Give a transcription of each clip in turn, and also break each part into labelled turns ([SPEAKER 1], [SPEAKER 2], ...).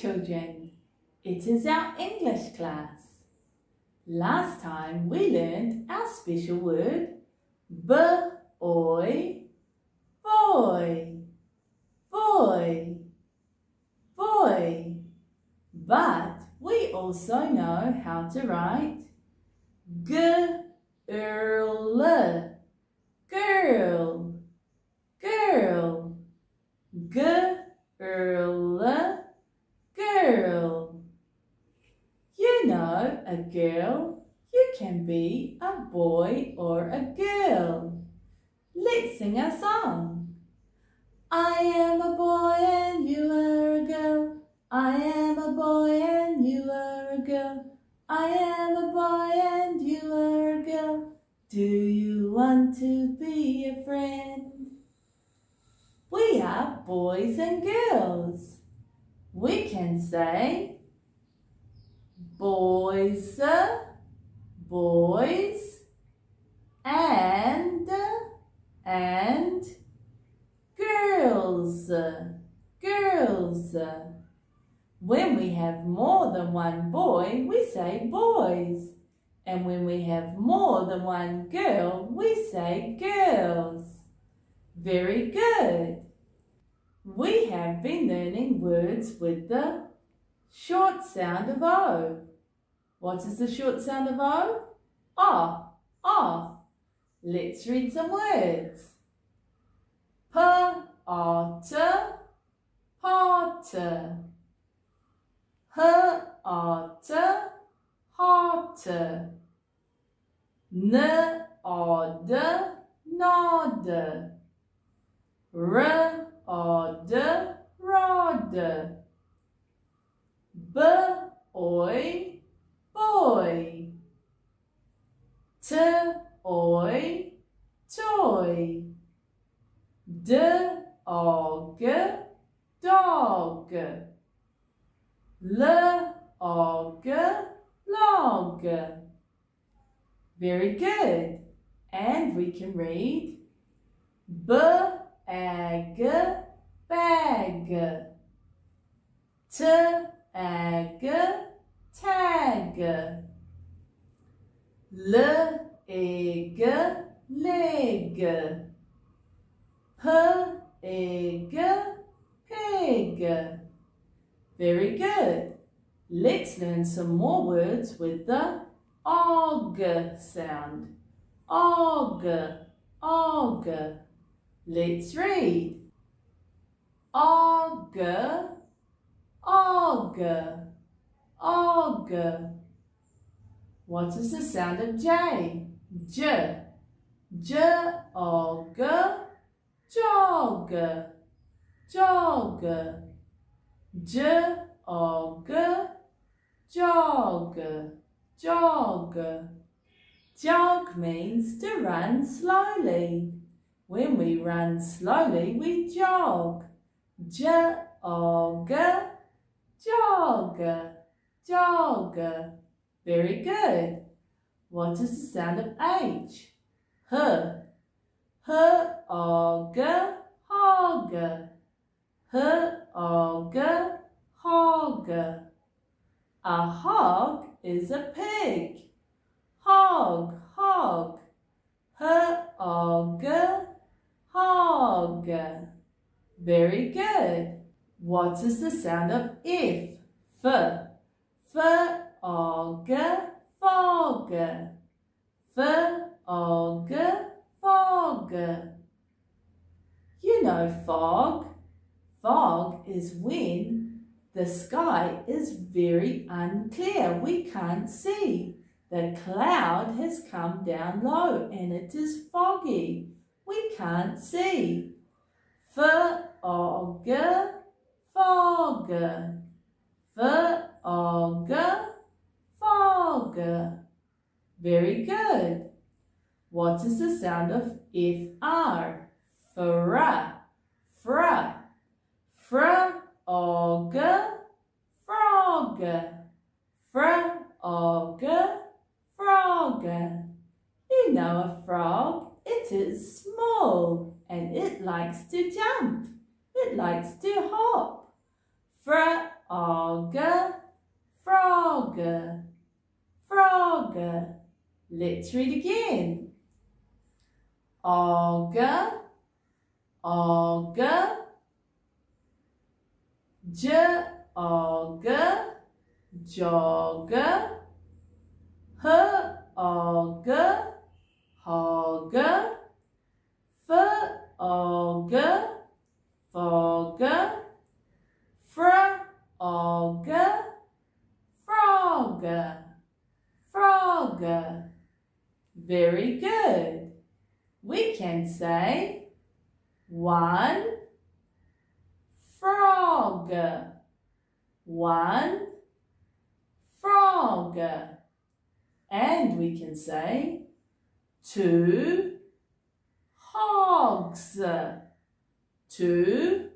[SPEAKER 1] children, it is our English class. Last time we learned our special word boy, boy, boy, boy. But we also know how to write girl, girl, girl, girl, girl. You know a girl, you can be a boy or a girl. Let's sing a song. I am a boy and you are a girl. I am a boy and you are a girl. I am a boy and you are a girl. Do you want to be a friend? We are boys and girls. We can say boys, boys, and, and girls, girls. When we have more than one boy, we say boys. And when we have more than one girl, we say girls. Very good. We have been learning words with the short sound of O. What is the short sound of O? Ah, ah. Let's read some words. P-A-T, potter. H-A-T, heart. N-A-D, nod. R-A-D, rod. B-oy, boy. T-oy, toy. D-og, dog. L-og, log. Very good. And we can read B-ag, bag. T-ag, tag. L-eg, leg. P-eg, pig. Very good. Let's learn some more words with the og sound. Og, og. Let's read. Og, og, og. What is the sound of J? J. J, og, jog, jog. J, og, jog, jog. Jog means to run slowly. When we run slowly, we jog. Jog, jog, jog. Very good. What is the sound of H? H. H, og, hog. H, og, hog. A hog is a pig. Hog, hog. H, og, hog. Very good. What is the sound of if? F. F, og, fog. F, og, fog. You know fog. Fog is when the sky is very unclear. We can't see. The cloud has come down low and it is foggy. We can't see. Fog, fog. Fog, fog. Very good. What is the sound of FR? Fra, fra. Frog, frog. Frog, frog. You know a frog, it is small and it likes to jump. It likes to hop. Frog, og, frog, frog. Let's read again. Og, og, jog, h, og, hog, f, og, fog, fr, og, frog, frog. Very good. We can say one frog, one frog. And we can say two hogs, two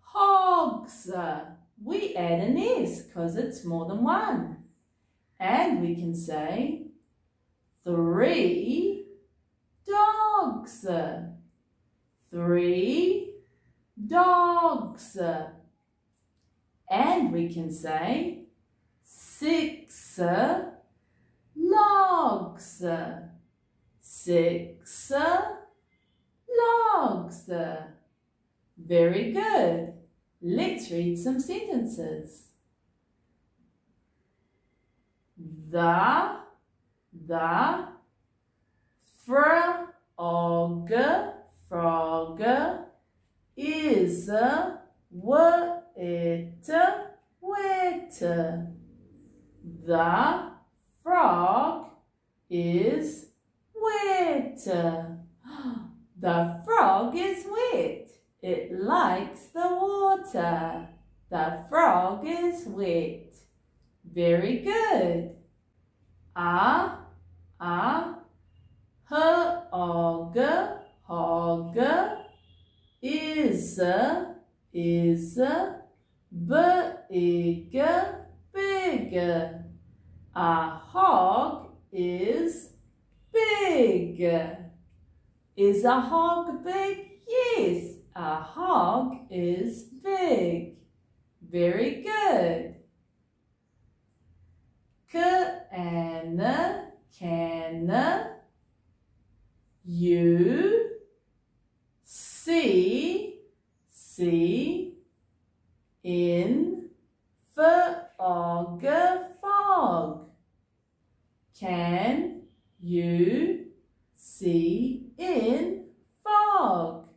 [SPEAKER 1] hogs. We add an S because it's more than one. And we can say three dogs, three dogs. And we can say six logs, six logs. Very good. Let's read some sentences. The, the, frog, frog, is, wet, wet. The frog is wet. The frog is wet. It likes the water. The frog is wet. Very good. A, a, h, og, hog, is, is, big, big. A hog is big. Is a hog big? Yes, a hog is big. Very good. K and can you see see in fog fog can you in fog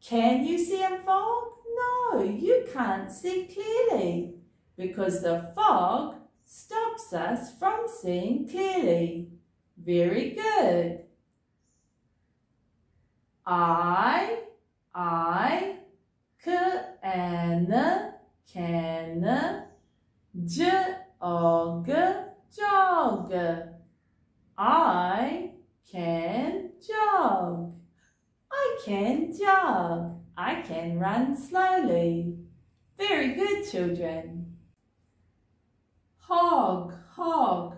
[SPEAKER 1] can you see in fog no you can't see clearly because the fog stops us from seeing clearly. Very good. I, I, can, j, og, jog. I can jog. I can jog. I can run slowly. Very good, children. Hog, hog.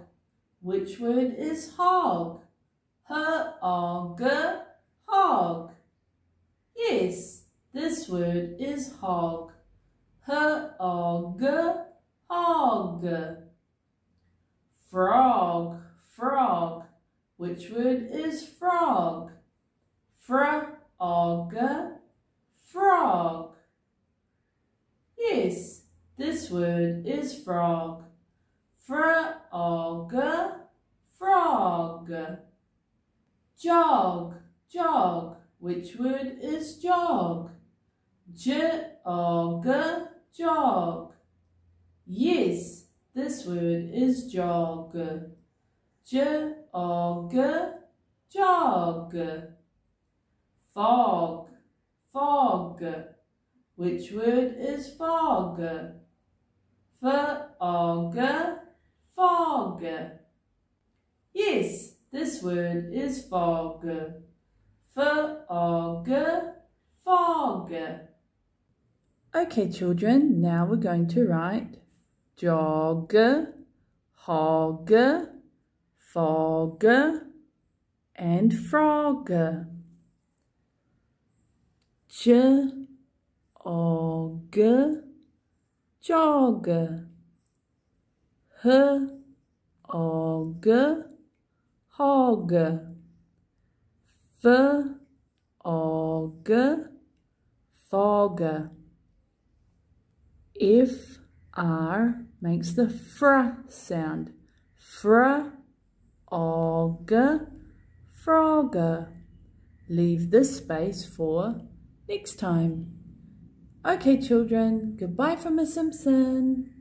[SPEAKER 1] Which word is hog? H-O-G, hog. Yes, this word is hog. H-O-G, hog. Frog, frog. Which word is frog? Fr-og, frog. Yes, this word is frog frog, frog. Jog, jog. Which word is jog? Jog, jog. Yes, this word is jog. Jog, jog. Fog, fog. Which word is fog? Fog, fog. Yes, this word is fog. Fog, fog. Okay, children, now we're going to write jog, hog, fog, and frog. J, jog. H og hog. F og fog. If r makes the fr sound. Fr og frog. Leave this space for next time Okay, children, goodbye from Miss Simpson.